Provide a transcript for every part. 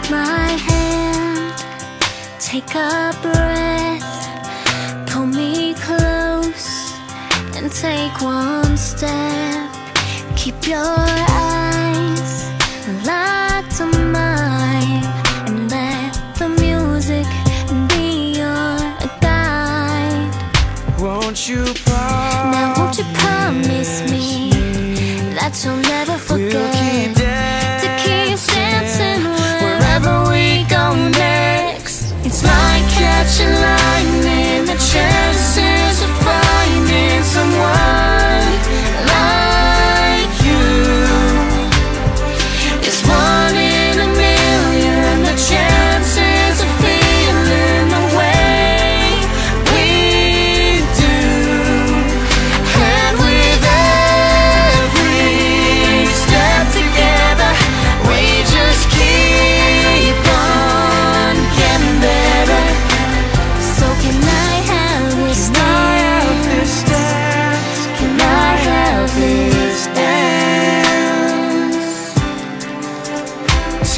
Take my hand, take a breath, pull me close and take one step. Keep your eyes locked to mine and let the music be your guide. Won't you promise? Now won't you promise me that you'll never forget? We'll watching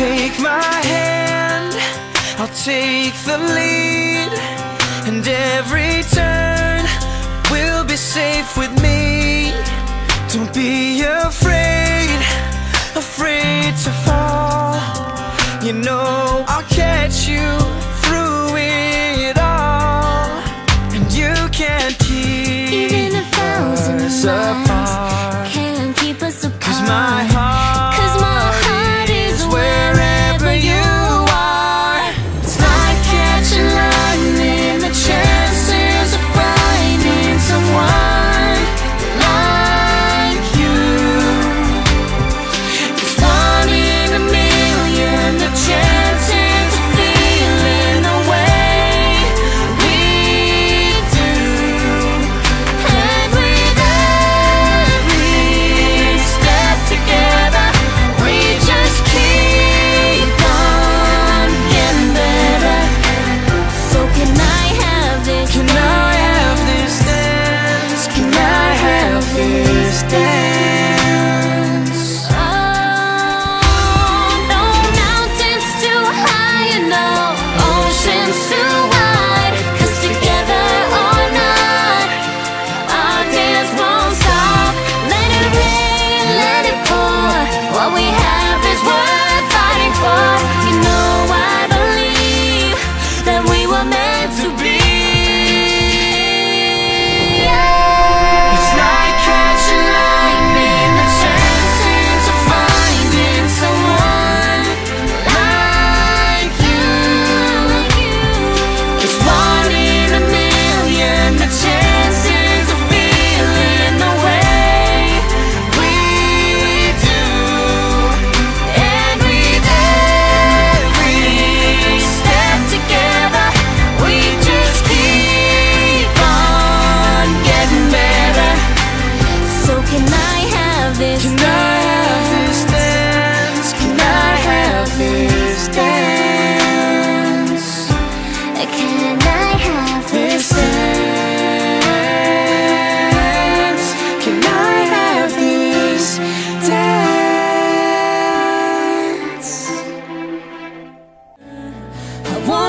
Take my hand, I'll take the lead And every turn will be safe with me. Don't be afraid, afraid to fall. You know I'll catch you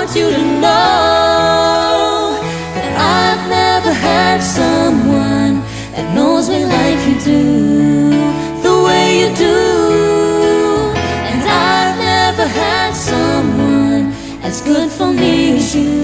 want you to know that I've never had someone that knows me like you do, the way you do. And I've never had someone as good for me as you.